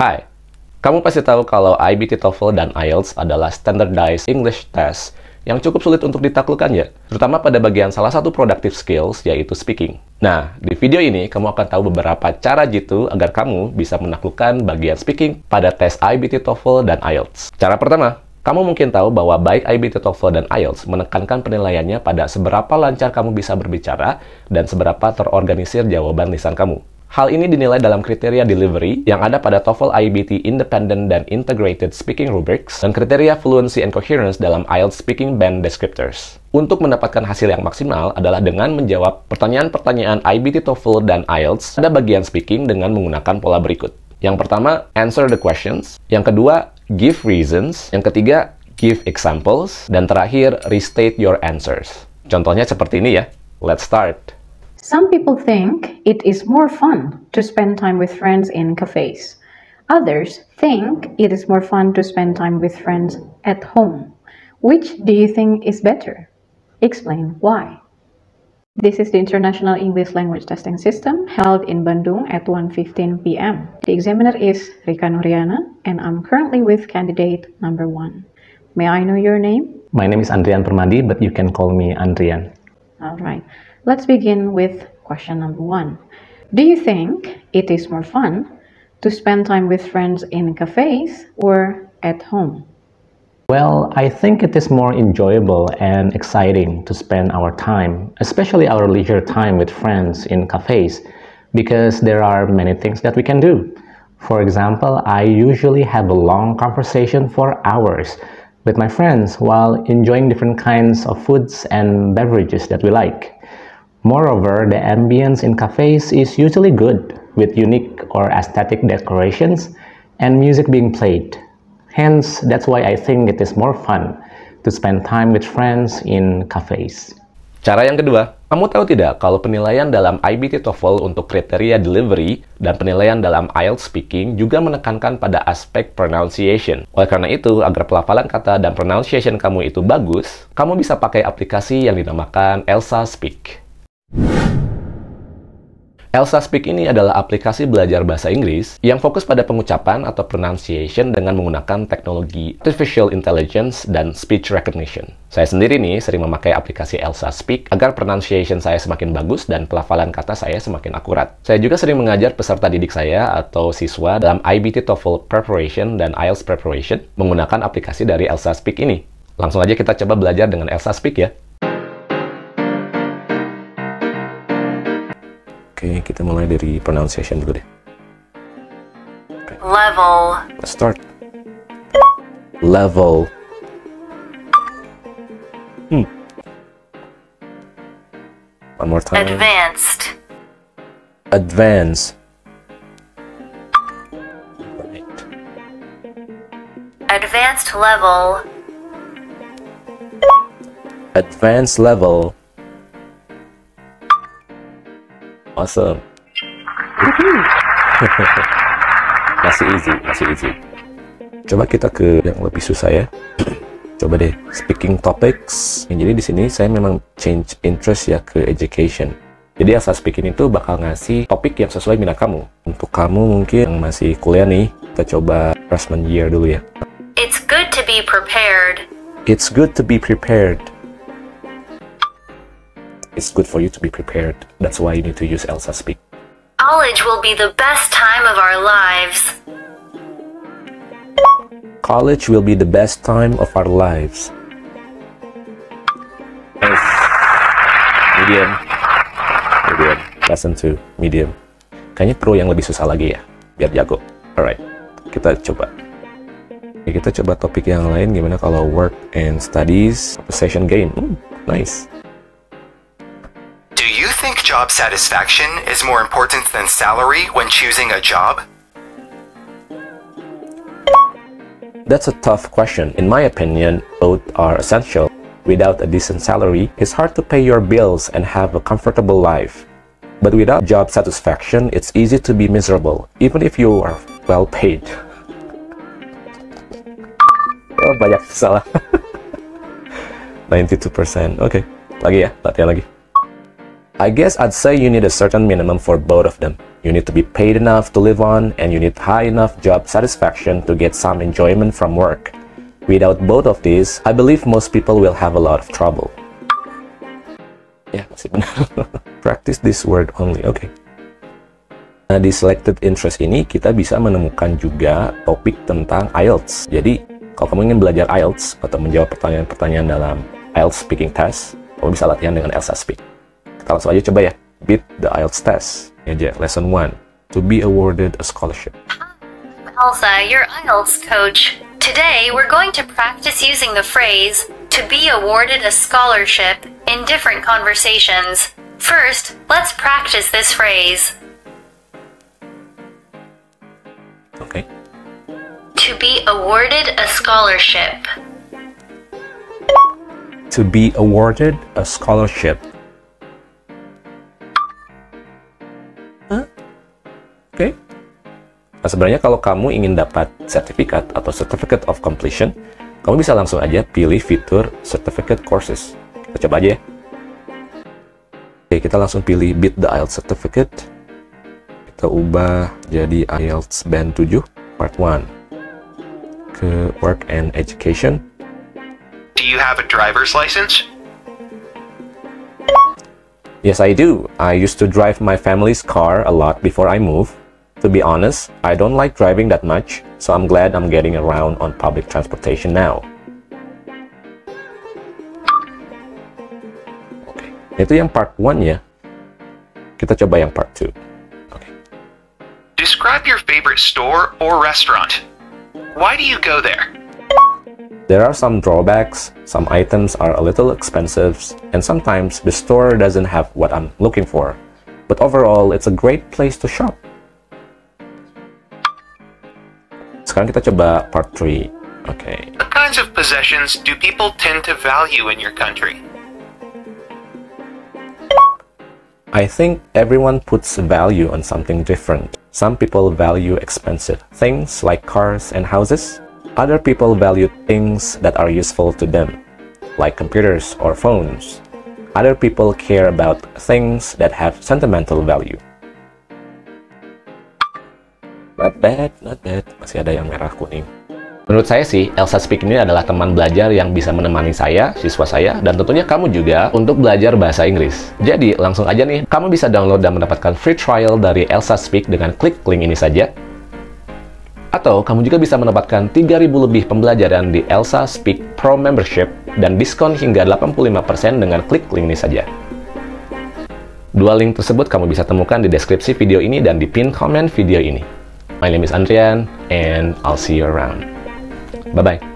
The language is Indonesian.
Hai, kamu pasti tahu kalau IBT TOEFL dan IELTS adalah standardized English test yang cukup sulit untuk ditaklukkan ya, terutama pada bagian salah satu productive skills yaitu speaking. Nah, di video ini kamu akan tahu beberapa cara jitu agar kamu bisa menaklukkan bagian speaking pada tes IBT TOEFL dan IELTS. Cara pertama, kamu mungkin tahu bahwa baik IBT TOEFL dan IELTS menekankan penilaiannya pada seberapa lancar kamu bisa berbicara dan seberapa terorganisir jawaban lisan kamu. Hal ini dinilai dalam kriteria delivery yang ada pada TOEFL IBT Independent dan Integrated Speaking Rubrics dan kriteria fluency and coherence dalam IELTS Speaking Band Descriptors. Untuk mendapatkan hasil yang maksimal adalah dengan menjawab pertanyaan-pertanyaan IBT TOEFL dan IELTS pada bagian speaking dengan menggunakan pola berikut. Yang pertama, answer the questions. Yang kedua, give reasons. Yang ketiga, give examples. Dan terakhir, restate your answers. Contohnya seperti ini ya. Let's start. Some people think it is more fun to spend time with friends in cafes. Others think it is more fun to spend time with friends at home. Which do you think is better? Explain why. This is the International English Language Testing System held in Bandung at 1.15 p.m. The examiner is Rika Nuriana and I'm currently with candidate number one. May I know your name? My name is Andrian Permadi, but you can call me Andrian. All right. Let's begin with question number one. Do you think it is more fun to spend time with friends in cafes or at home? Well, I think it is more enjoyable and exciting to spend our time, especially our leisure time with friends in cafes, because there are many things that we can do. For example, I usually have a long conversation for hours with my friends while enjoying different kinds of foods and beverages that we like. Moreover, the ambience in cafes is usually good, with unique or aesthetic decorations and music being played. Hence, that's why I think it is more fun to spend time with friends in cafes. Cara yang kedua, kamu tahu tidak kalau penilaian dalam IBT TOEFL untuk kriteria delivery dan penilaian dalam IELTS speaking juga menekankan pada aspek pronunciation. Oleh karena itu, agar pelafalan kata dan pronunciation kamu itu bagus, kamu bisa pakai aplikasi yang dinamakan Elsa Speak. Elsa Speak ini adalah aplikasi belajar bahasa Inggris yang fokus pada pengucapan atau pronunciation dengan menggunakan teknologi artificial intelligence dan speech recognition. Saya sendiri nih sering memakai aplikasi Elsa Speak agar pronunciation saya semakin bagus dan pelafalan kata saya semakin akurat. Saya juga sering mengajar peserta didik saya atau siswa dalam IBT TOEFL preparation dan IELTS preparation menggunakan aplikasi dari Elsa Speak ini. Langsung aja kita coba belajar dengan Elsa Speak ya. Oke, kita mulai dari pronunciation dulu deh. Okay. Level. Let's start. Level. Hmm. One more time. Advanced. Advance. Right. Advanced level. Advanced level. Awesome. masih easy, masih easy. Coba kita ke yang lebih susah ya. Coba deh, speaking topics. Jadi di sini saya memang change interest ya ke education. Jadi asal speaking itu bakal ngasih topik yang sesuai minat kamu. Untuk kamu mungkin yang masih kuliah nih, kita coba freshman year dulu ya. It's good to be prepared. It's good to be prepared. It's good for you to be prepared. That's why you need to use Elsa Speak. College will be the best time of our lives. College will be the best time of our lives. Nice. Medium. Medium. Lesson 2. Medium. Kayaknya pro yang lebih susah lagi ya. Biar jago. Alright. Kita coba. Oke, kita coba topik yang lain. Gimana kalau work and studies. Session game. Hmm, nice. Think job satisfaction is more important than salary when choosing a job? That's a tough question. In my opinion, both are essential. Without a decent salary, it's hard to pay your bills and have a comfortable life. But without job satisfaction, it's easy to be miserable, even if you are well paid. Oh, banyak salah. 92%. Okay. lagi ya, latihan lagi. I guess I'd say you need a certain minimum for both of them. You need to be paid enough to live on, and you need high enough job satisfaction to get some enjoyment from work. Without both of these, I believe most people will have a lot of trouble. Ya, masih benar. Practice this word only. Okay. Nah, di selected interest ini kita bisa menemukan juga topik tentang IELTS. Jadi, kalau kamu ingin belajar IELTS atau menjawab pertanyaan-pertanyaan dalam IELTS speaking test, kamu bisa latihan dengan Elsa Speak. Kita langsung aja coba ya. Beat the IELTS test. Ini aja, lesson 1. To be awarded a scholarship. Elsa, your IELTS coach. Today, we're going to practice using the phrase to be awarded a scholarship in different conversations. First, let's practice this phrase. Okay. To be awarded a scholarship. To be awarded a scholarship. Sebenarnya kalau kamu ingin dapat sertifikat atau certificate of completion, kamu bisa langsung aja pilih fitur certificate courses. Kita coba aja ya. Oke, kita langsung pilih Beat the IELTS certificate kita ubah jadi IELTS Band 7 Part 1 ke Work and Education. Do you have a driver's license? Yes, I do. I used to drive my family's car a lot before I moved. To be honest, I don't like driving that much, so I'm glad I'm getting around on public transportation now. Oke, itu yang part 1 ya. Kita coba yang part 2. Describe your favorite store or restaurant. Why do you go there? There are some drawbacks, some items are a little expensive, and sometimes the store doesn't have what I'm looking for. But overall, it's a great place to shop. Sekarang kita coba part 3. Okay. What kinds of possessions do people tend to value in your country? I think everyone puts value on something different. Some people value expensive things like cars and houses. Other people value things that are useful to them, like computers or phones. Other people care about things that have sentimental value. Not bad, not bad. Masih ada yang merah kuning. Menurut saya sih, Elsa Speak ini adalah teman belajar yang bisa menemani saya, siswa saya, dan tentunya kamu juga untuk belajar bahasa Inggris. Jadi, langsung aja nih, kamu bisa download dan mendapatkan free trial dari Elsa Speak dengan klik link ini saja. Atau kamu juga bisa mendapatkan 3000 lebih pembelajaran di Elsa Speak Pro Membership dan diskon hingga 85% dengan klik link ini saja. Dua link tersebut kamu bisa temukan di deskripsi video ini dan di pin comment video ini. My name is Andrian, and I'll see you around. Bye bye.